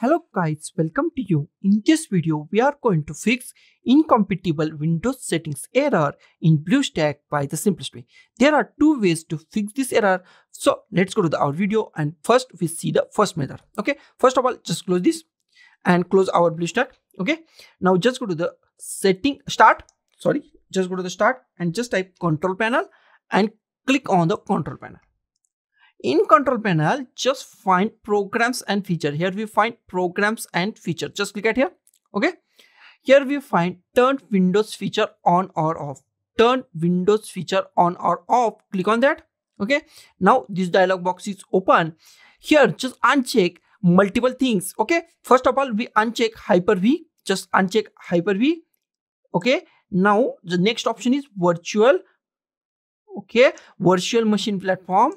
Hello guys, welcome to you. In this video, we are going to fix incompatible Windows settings error in BlueStack by the simplest way. There are two ways to fix this error. So let's go to the, our video and first we see the first method. Okay, first of all, just close this and close our BlueStack. Okay, now just go to the setting start. Sorry, just go to the start and just type control panel and click on the control panel in control panel just find programs and feature. Here we find programs and feature. Just click at here okay? Here we find turn windows feature on or off. Turn windows feature on or off. Click on that okay? Now this dialog box is open. Here just uncheck multiple things okay? First of all we uncheck hyper-v. Just uncheck hyper-v okay? Now the next option is virtual okay? Virtual machine platform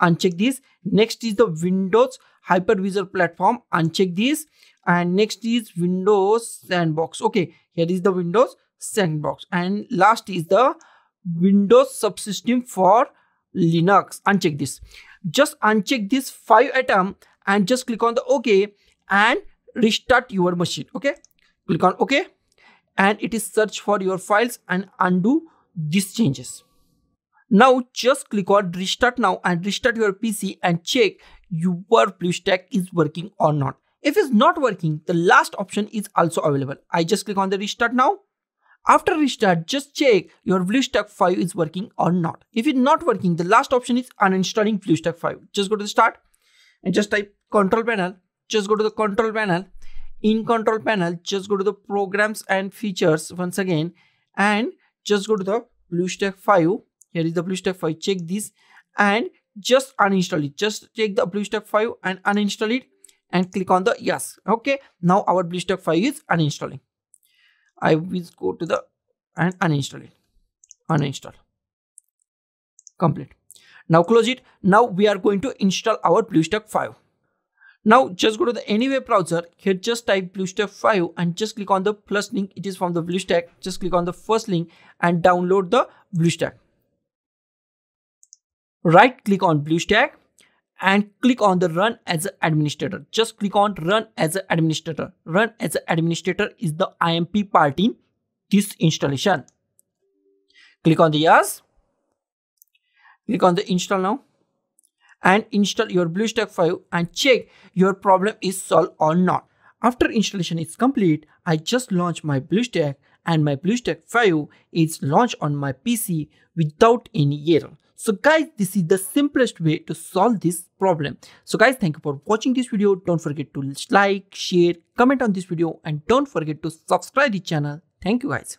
uncheck this next is the windows hypervisor platform. Uncheck this and next is windows sandbox. Okay here is the windows sandbox. And last is the windows subsystem for linux. Uncheck this. Just uncheck this five item and just click on the ok and restart your machine. Okay click on ok. And it is search for your files and undo these changes now just click on restart now and restart your PC and check your BlueStack is working or not. If it's not working, the last option is also available. I just click on the restart now. After restart, just check your BlueStack 5 is working or not. If it's not working, the last option is uninstalling BlueStack 5. Just go to the start and just type control panel. Just go to the control panel. In control panel, just go to the programs and features once again and just go to the BlueStack 5 here is the BlueStack 5 check this and just uninstall it. Just check the BlueStack 5 and uninstall it and click on the yes. Okay now our BlueStack 5 is uninstalling. I will go to the and uninstall it. Uninstall. Complete. Now close it. Now we are going to install our BlueStack 5 now just go to the anyway browser. Here just type BlueStack 5 and just click on the plus link. It is from the BlueStack just click on the first link and download the BlueStack right click on BlueStack and click on the run as an administrator. Just click on run as an administrator. Run as an administrator is the IMP part in this installation. Click on the yes. Click on the install now and install your BlueStack 5 and check your problem is solved or not. After installation is complete, I just launched my BlueStack and my BlueStack 5 is launched on my PC without any error. So guys, this is the simplest way to solve this problem. So guys, thank you for watching this video. Don't forget to like, share, comment on this video and don't forget to subscribe the channel. Thank you guys.